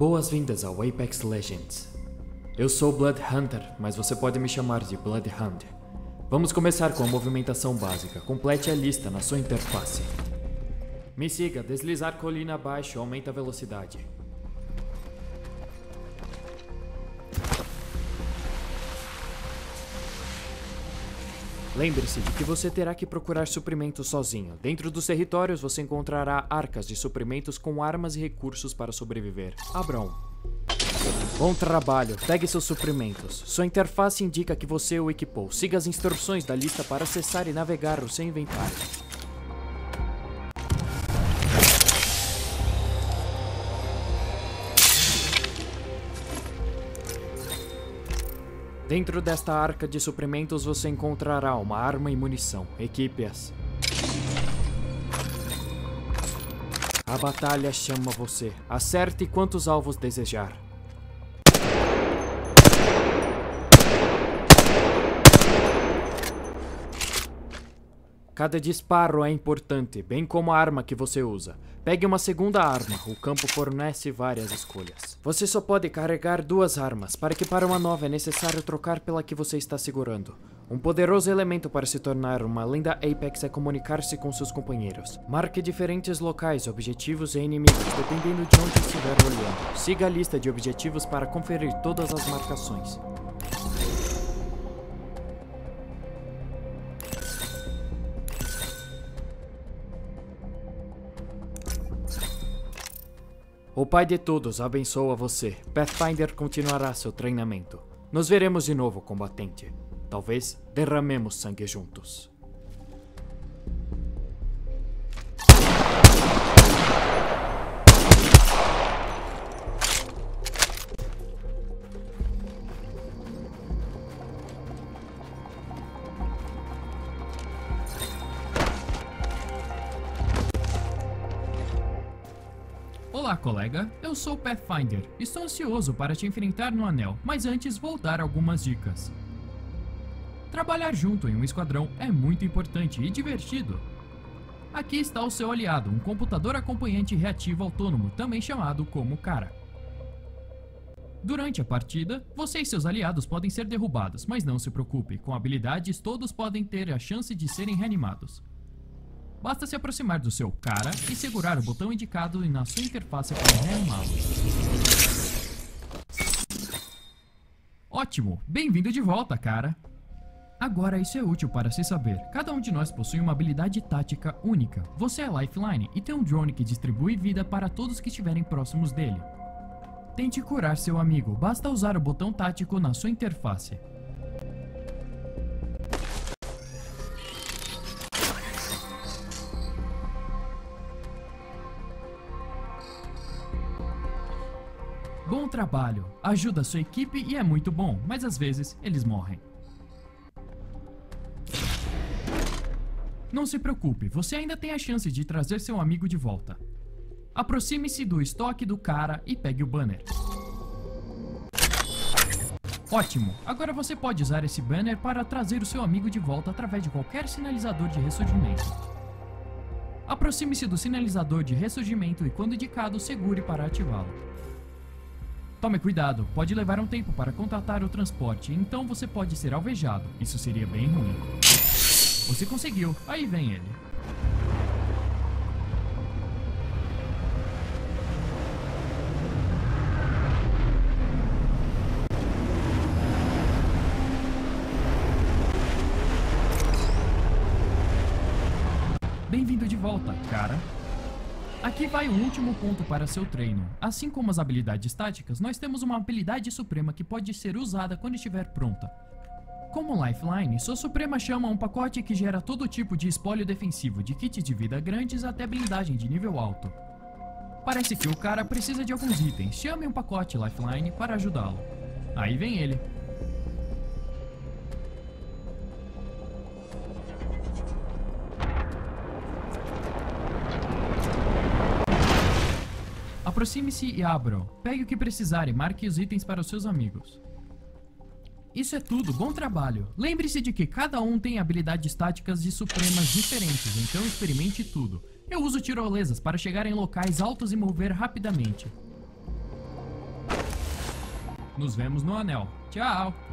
Boas-vindas ao Apex Legends. Eu sou Blood Hunter, mas você pode me chamar de Blood Hound. Vamos começar com a movimentação básica. Complete a lista na sua interface. Me siga, deslizar colina abaixo aumenta a velocidade. Lembre-se de que você terá que procurar suprimentos sozinho. Dentro dos territórios você encontrará arcas de suprimentos com armas e recursos para sobreviver. Abram. Bom trabalho, pegue seus suprimentos. Sua interface indica que você o equipou. Siga as instruções da lista para acessar e navegar o seu inventário. Dentro desta arca de suprimentos você encontrará uma arma e munição. Equipe-as. A batalha chama você. Acerte quantos alvos desejar. Cada disparo é importante, bem como a arma que você usa. Pegue uma segunda arma, o campo fornece várias escolhas. Você só pode carregar duas armas, para equipar uma nova é necessário trocar pela que você está segurando. Um poderoso elemento para se tornar uma lenda Apex é comunicar-se com seus companheiros. Marque diferentes locais, objetivos e inimigos, dependendo de onde estiver olhando. Siga a lista de objetivos para conferir todas as marcações. O Pai de todos abençoa você. Pathfinder continuará seu treinamento. Nos veremos de novo, combatente. Talvez derramemos sangue juntos. Olá, colega. Eu sou o Pathfinder. Estou ansioso para te enfrentar no anel, mas antes vou dar algumas dicas. Trabalhar junto em um esquadrão é muito importante e divertido. Aqui está o seu aliado, um computador acompanhante reativo autônomo, também chamado como cara. Durante a partida, você e seus aliados podem ser derrubados, mas não se preocupe, com habilidades todos podem ter a chance de serem reanimados. Basta se aproximar do seu cara e segurar o botão indicado na sua interface para reanimá-lo. Ótimo! Bem-vindo de volta, cara! Agora isso é útil para se saber. Cada um de nós possui uma habilidade tática única. Você é Lifeline e tem um drone que distribui vida para todos que estiverem próximos dele. Tente curar seu amigo, basta usar o botão tático na sua interface. Bom trabalho, ajuda sua equipe e é muito bom, mas às vezes eles morrem. Não se preocupe, você ainda tem a chance de trazer seu amigo de volta. Aproxime-se do estoque do cara e pegue o banner. Ótimo! Agora você pode usar esse banner para trazer o seu amigo de volta através de qualquer sinalizador de ressurgimento. Aproxime-se do sinalizador de ressurgimento e, quando indicado, segure para ativá-lo. Tome cuidado, pode levar um tempo para contatar o transporte, então você pode ser alvejado. Isso seria bem ruim. Você conseguiu, aí vem ele. Bem-vindo de volta, cara. Aqui vai o último ponto para seu treino. Assim como as habilidades táticas, nós temos uma habilidade suprema que pode ser usada quando estiver pronta. Como Lifeline, sua suprema chama um pacote que gera todo tipo de espólio defensivo, de kits de vida grandes até blindagem de nível alto. Parece que o cara precisa de alguns itens. Chame um pacote Lifeline para ajudá-lo. Aí vem ele. Aproxime-se e abra. Pegue o que precisar e marque os itens para os seus amigos. Isso é tudo, bom trabalho. Lembre-se de que cada um tem habilidades táticas e supremas diferentes, então experimente tudo. Eu uso tirolesas para chegar em locais altos e mover rapidamente. Nos vemos no anel. Tchau!